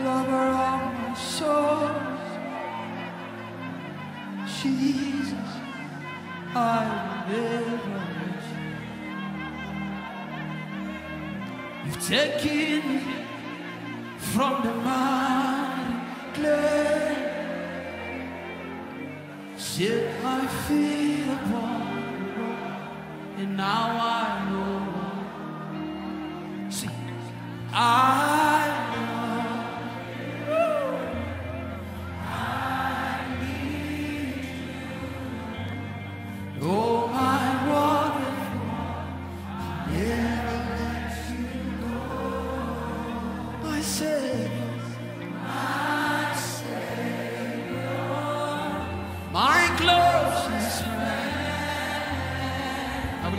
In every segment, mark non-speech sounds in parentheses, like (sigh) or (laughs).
lover of my soul. Jesus, I never let you. You've taken me from the mighty clay, set my feet upon the rock, and now I know. See, I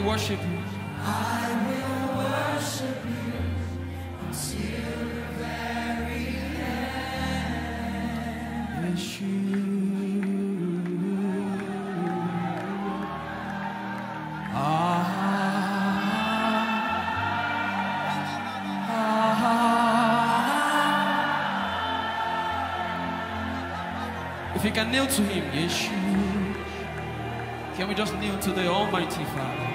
worship you. I will worship you until the very end. Yeshua. If you can kneel to Him, Yeshua. Can we just kneel to the Almighty Father?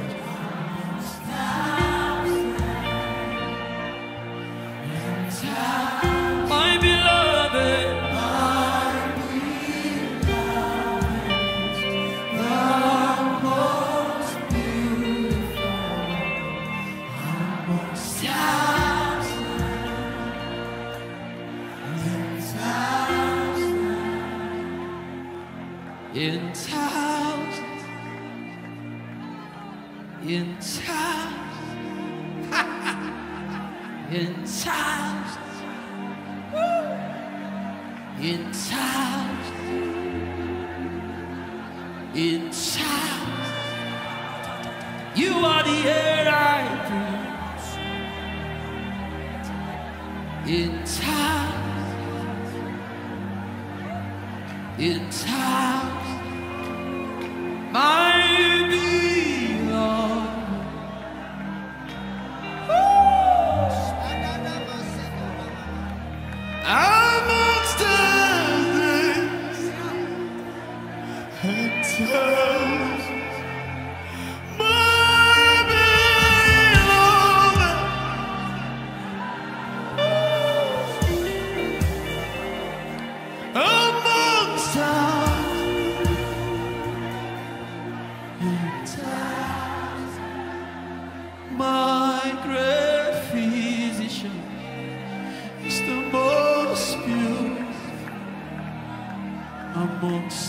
in thousands, in thousands, (laughs) in thousands, in thousands, in thousands. You are the air I breathe. In thousands, in thousands.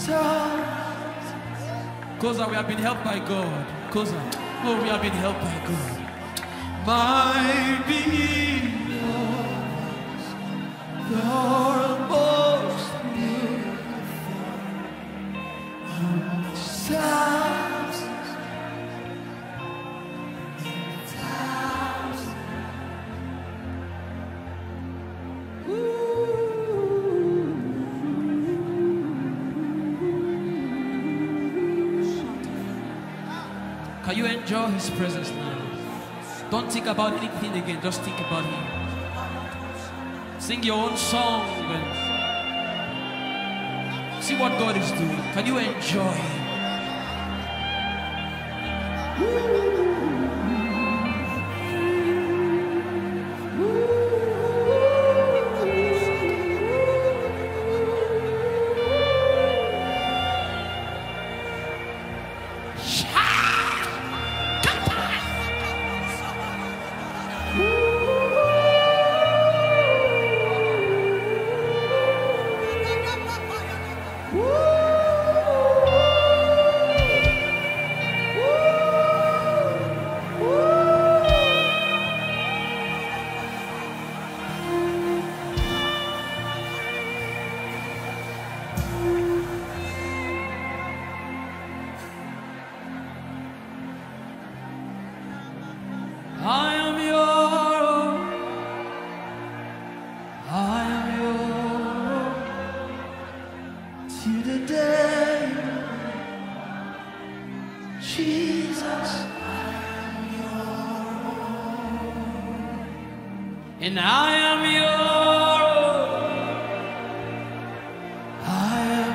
Us. Cause we have been helped by God. Cause oh, we have been helped by God. My beloved, Can you enjoy His presence now? Don't think about anything again, just think about Him. Sing your own song and see what God is doing. Can you enjoy Him? Jesus. And I am yours. I am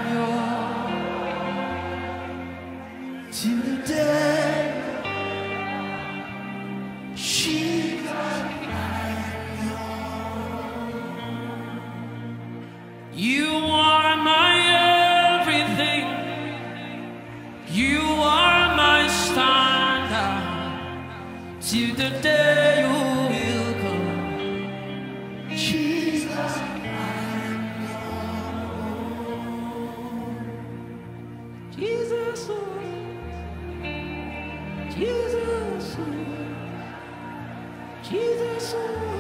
yours. Jesus. Jesus.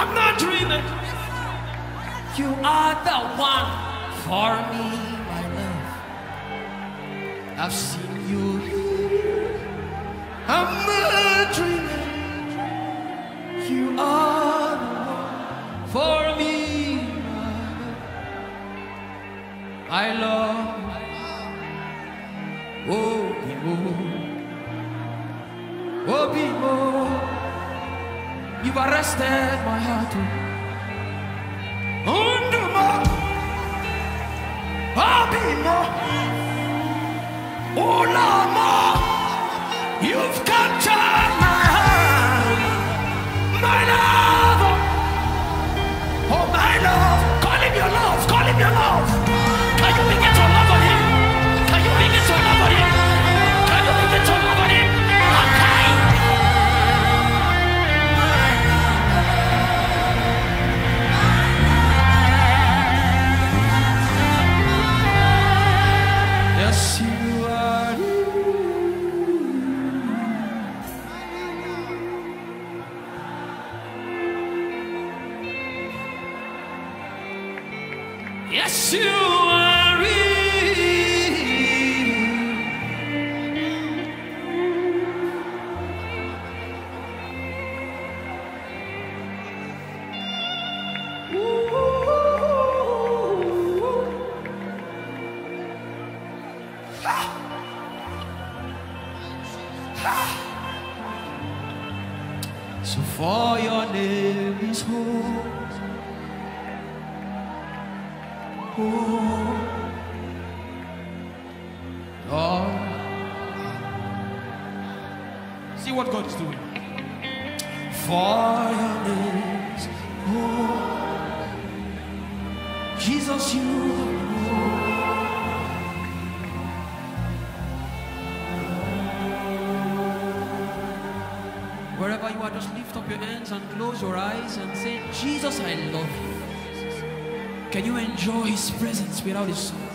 I'm not dreaming. You are the one for me, my love. I've seen you. I'm not dreaming. You are the one for me, my love. I love. Oh, oh. Oh, people, you've arrested my heart. People. Oh, no more. You've captured So for your name See what God is doing. Name is holy. Jesus, you Wherever you are, just lift up your hands and close your eyes and say, Jesus, I love you. Can you enjoy his presence without his song?